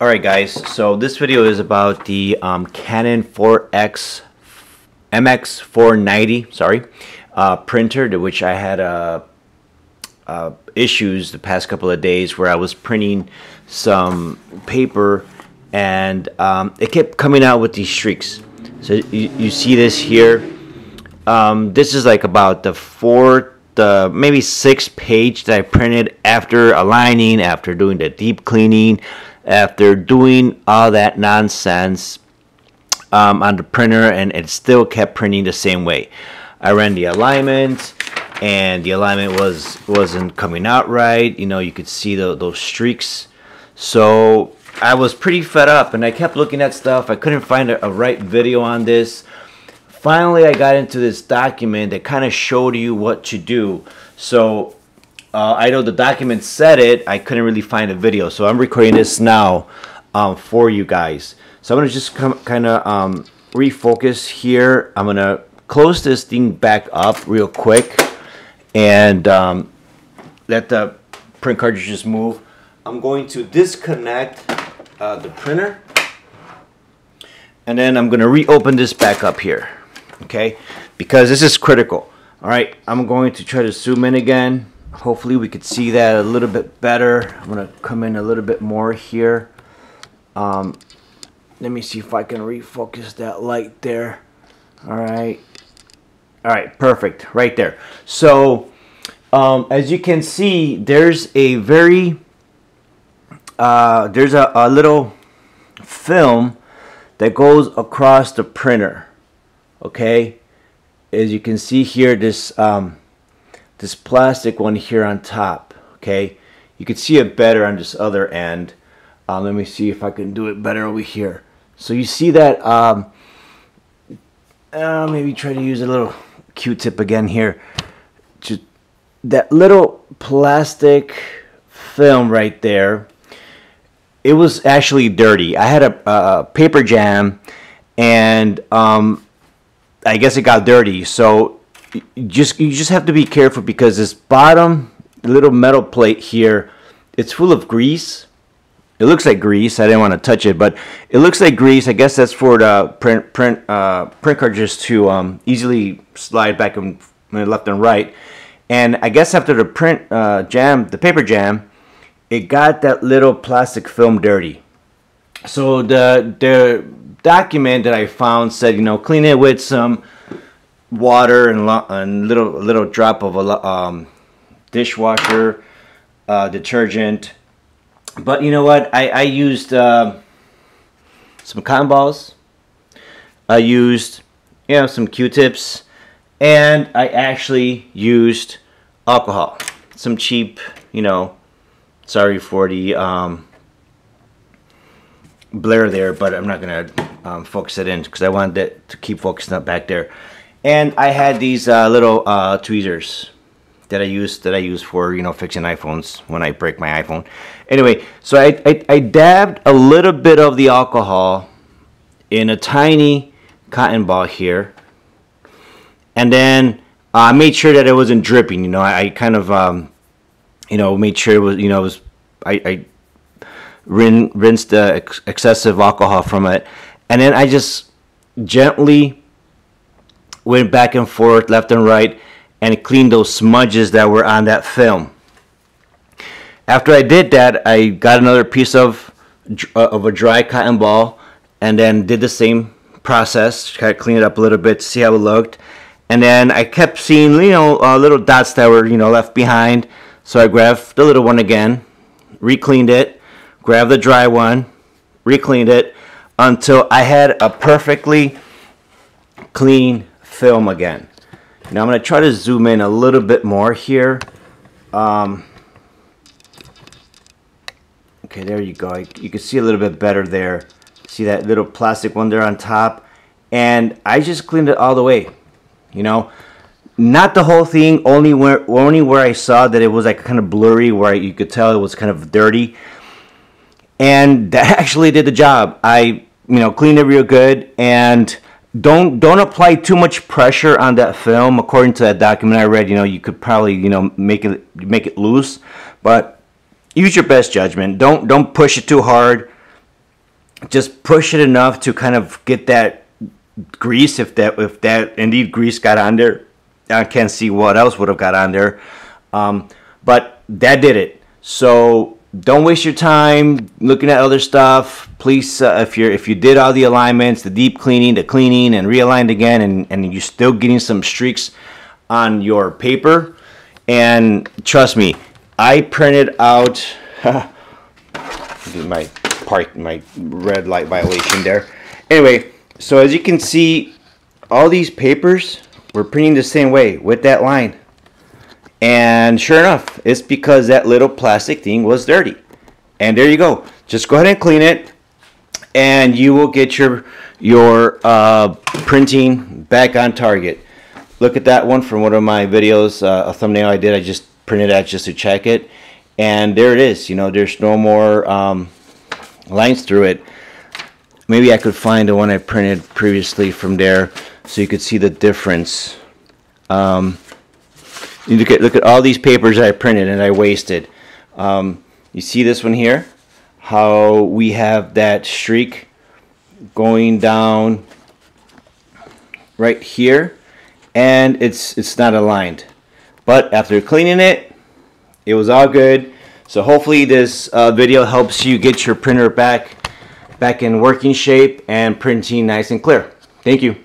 Alright guys, so this video is about the um, Canon 4X MX490, sorry, uh, printer, to which I had uh, uh, issues the past couple of days where I was printing some paper and um, it kept coming out with these streaks. So you, you see this here. Um, this is like about the fourth, uh, maybe sixth page that I printed after aligning, after doing the deep cleaning, after doing all that nonsense um, on the printer, and it still kept printing the same way. I ran the alignment, and the alignment was wasn't coming out right. You know, you could see the, those streaks. So I was pretty fed up and I kept looking at stuff. I couldn't find a, a right video on this. Finally, I got into this document that kind of showed you what to do. So uh, I know the document said it. I couldn't really find a video. So I'm recording this now um, for you guys. So I'm to just kind of um, refocus here. I'm going to close this thing back up real quick and um, let the print cartridges move. I'm going to disconnect uh, the printer and then I'm going to reopen this back up here okay? Because this is critical all right? I'm going to try to zoom in again. Hopefully we could see that a little bit better. I'm going to come in a little bit more here. Um, let me see if I can refocus that light there all right? All right perfect right there. So um, as you can see there's a very uh, there's a, a little film that goes across the printer okay? As you can see here this um, this plastic one here on top okay? You can see it better on this other end. Um, let me see if I can do it better over here. So you see that um, uh, maybe try to use a little q-tip again here. Just that little plastic film right there it was actually dirty. I had a, a paper jam, and um, I guess it got dirty. So you just you just have to be careful because this bottom little metal plate here, it's full of grease. It looks like grease. I didn't want to touch it, but it looks like grease. I guess that's for the print print uh, print cartridges to um, easily slide back and left and right. And I guess after the print uh, jam, the paper jam, it got that little plastic film dirty. So the the document that I found said, you know, clean it with some water and a little little drop of a um, dishwasher uh, detergent. But you know what? I I used uh, some cotton balls. I used you know some Q-tips, and I actually used alcohol, some cheap you know sorry for the um, blur there, but I'm not gonna um, focus it in because I wanted it to keep focusing up back there. And I had these uh, little uh, tweezers that I use that I use for you know fixing iPhones when I break my iPhone. Anyway, so I, I, I dabbed a little bit of the alcohol in a tiny cotton ball here, and then I uh, made sure that it wasn't dripping. You know, I, I kind of um, you know, made sure it was, you know, it was, I, I rin, rinsed the ex excessive alcohol from it. And then I just gently went back and forth, left and right, and cleaned those smudges that were on that film. After I did that, I got another piece of, uh, of a dry cotton ball and then did the same process, kind of clean it up a little bit to see how it looked. And then I kept seeing, you know, uh, little dots that were, you know, left behind. So I grabbed the little one again, re-cleaned it, grabbed the dry one, re-cleaned it until I had a perfectly clean film again. Now I'm going to try to zoom in a little bit more here. Um, okay, there you go. You can see a little bit better there. See that little plastic one there on top? And I just cleaned it all the way. You know, not the whole thing only where only where i saw that it was like kind of blurry where you could tell it was kind of dirty and that actually did the job. I you know cleaned it real good. And don't don't apply too much pressure on that film. According to that document i read you know you could probably you know make it make it loose. But use your best judgment. Don't don't push it too hard. Just push it enough to kind of get that grease if that if that indeed grease got on there. I can't see what else would have got on there. Um, but that did it. So don't waste your time looking at other stuff. Please uh, if you're if you did all the alignments the deep cleaning the cleaning and realigned again and and you're still getting some streaks on your paper. And trust me i printed out my park my red light violation there. Anyway so as you can see all these papers were printing the same way with that line and sure enough, it's because that little plastic thing was dirty. And there you go. Just go ahead and clean it, and you will get your your uh, printing back on target. Look at that one from one of my videos, uh, a thumbnail I did. I just printed that just to check it, and there it is. You know, there's no more um, lines through it. Maybe I could find the one I printed previously from there, so you could see the difference. Um, you look at look at all these papers I printed and I wasted. Um, you see this one here? How we have that streak going down right here, and it's it's not aligned. But after cleaning it, it was all good. So hopefully this uh, video helps you get your printer back back in working shape and printing nice and clear. Thank you.